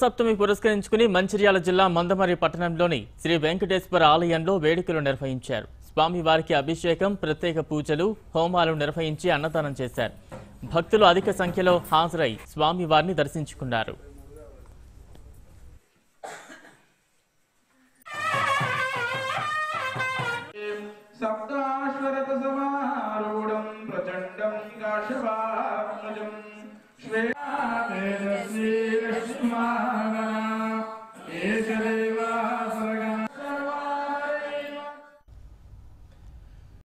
సప్తమి పురస్కరించుకుని మంచిర్యాల జిల్లా మందమరి పట్టణంలోని శ్రీ వెంకటేశ్వర ఆలయంలో వేడుకలు నిర్వహించారు. స్వామివారికి అభిషేకం ప్రత్యేక పూజలు హోమాలు నిర్వహించి అన్నదానం చేశారు. భక్తులు అధిక సంఖ్యలో హాజరై స్వామివారిని దర్శించుకున్నారు. సప్తాశ్వరతసమారూఢం ప్రచండం Ishvara, Ishvara.